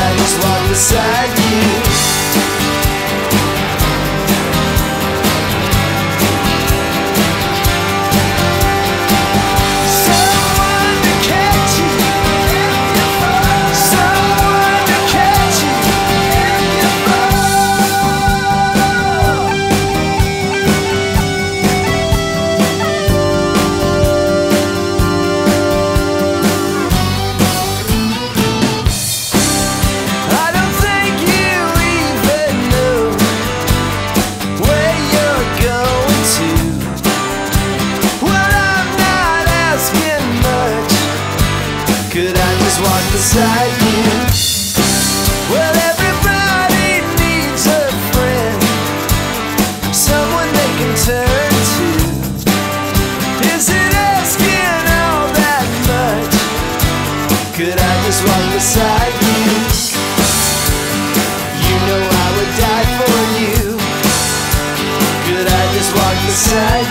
я весь в одни walk beside me. Well, everybody needs a friend, someone they can turn to. Is it asking all that much? Could I just walk beside you? You know I would die for you. Could I just walk beside